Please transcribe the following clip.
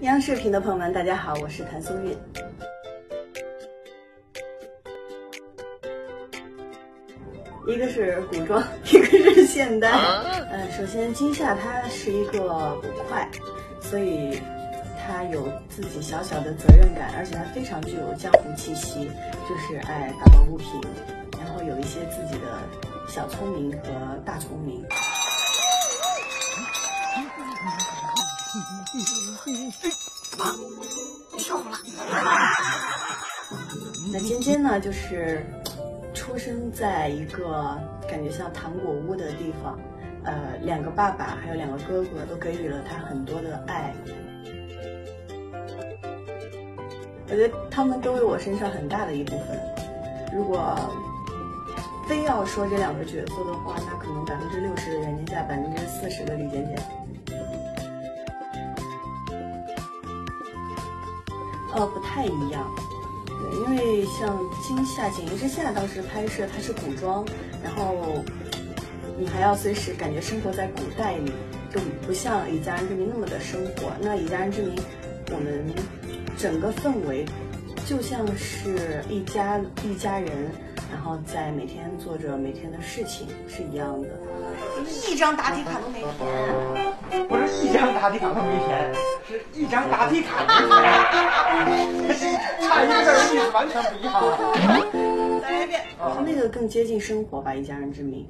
央视频的朋友们，大家好，我是谭松韵。一个是古装，一个是现代。嗯，首先金夏他是一个捕快，所以他有自己小小的责任感，而且他非常具有江湖气息，就是爱打抱不平，然后有一些自己的小聪明和大聪明。啊！跳了。那尖尖呢？就是出生在一个感觉像糖果屋的地方，呃，两个爸爸还有两个哥哥都给予了他很多的爱。我觉得他们都有我身上很大的一部分。如果非要说这两个角色的话，那可能百分之六十的袁天夏，百分之四十的李尖尖。呃，不太一样，对，因为像《今夏锦衣之下》当时拍摄它是古装，然后你还要随时感觉生活在古代里，就不像《以家人之名》那么的生活。那《以家人之名》，我们整个氛围就像是一家一家人，然后在每天做着每天的事情是一样的。一张答题卡都没填，不是一张答题卡都没填，是一张答题卡 差一个字意思完全不一样。再来一遍，那个更接近生活吧，《一家人之名》。